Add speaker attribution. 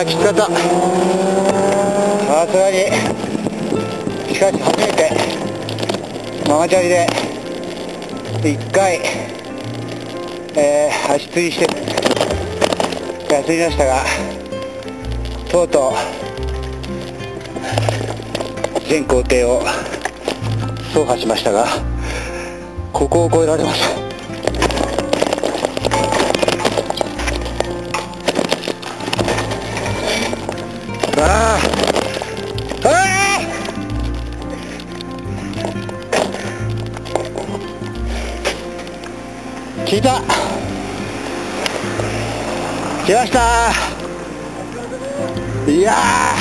Speaker 1: ーきつかったさすがにしかし初めて。ママチャリで。1回、えー、足つりして。休みましたが。とうとう。全工程を走破しましたが。ここを越えられましあああ。あ聞いた。来ました。いや